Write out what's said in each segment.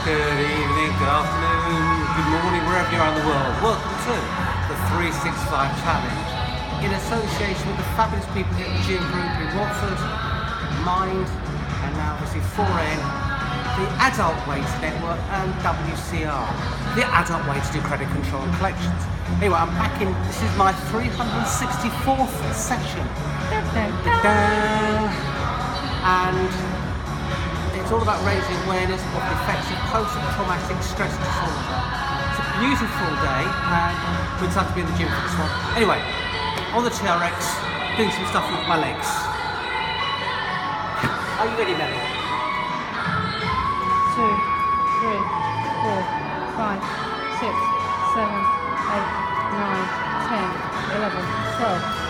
Good evening, good afternoon, good morning, wherever you are in the world. Welcome to the 365 Challenge in association with the fabulous people here at the Gym Group in Watford, Mind, and now obviously 4N, the Adult Weights Network, and WCR, the Adult Way to do Credit Control and Collections. Anyway, I'm back in, this is my 364th session. And it's all about raising awareness of the effects of post-traumatic stress disorder. It's a beautiful day, and we're excited to be in the gym for this one. Anyway, on the TRX, doing some stuff with my legs. Are you ready, Melly? two, three, four, five, six, seven, eight, nine, ten, eleven, twelve,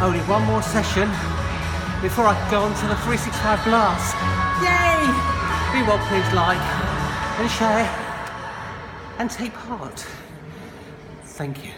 only one more session before I go on to the 365 Blast. Yay! Be well, please like and share and take part. Thank you.